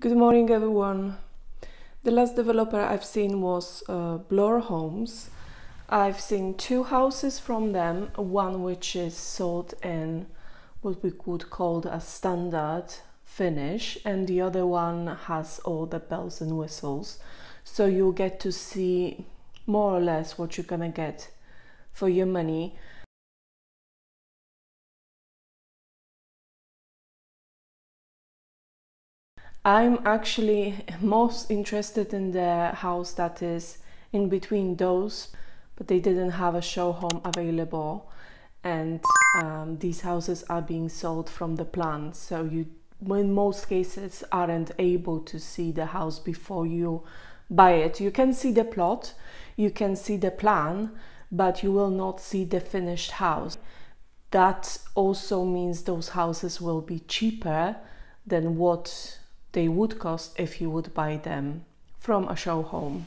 Good morning, everyone. The last developer I've seen was uh, Bloor Homes. I've seen two houses from them, one which is sold in what we could call a standard finish, and the other one has all the bells and whistles. So you'll get to see more or less what you're gonna get for your money. I'm actually most interested in the house that is in between those, but they didn't have a show home available. And um, these houses are being sold from the plan, so you, in most cases, aren't able to see the house before you buy it. You can see the plot, you can see the plan, but you will not see the finished house. That also means those houses will be cheaper than what they would cost if you would buy them from a show home.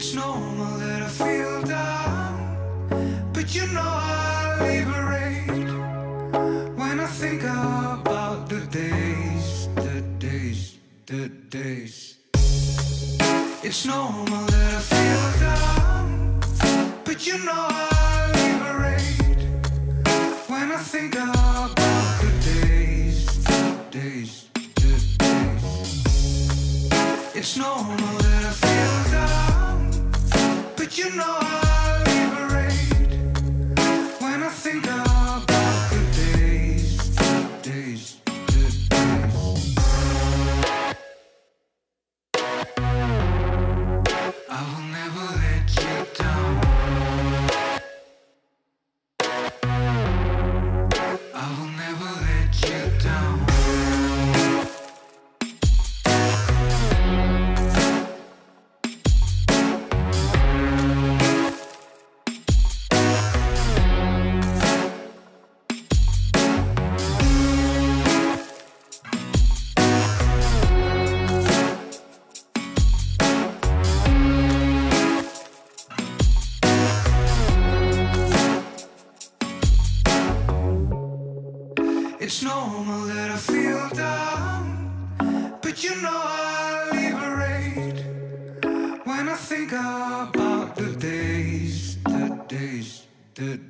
It's normal that I feel down, but you know I liberate when I think about the days, the days, the days. It's normal that I feel down, but you know I liberate when I think about the days, the days, the days. It's normal. It's normal that I feel down, but you know I liberate when I think about the days, the days, the days.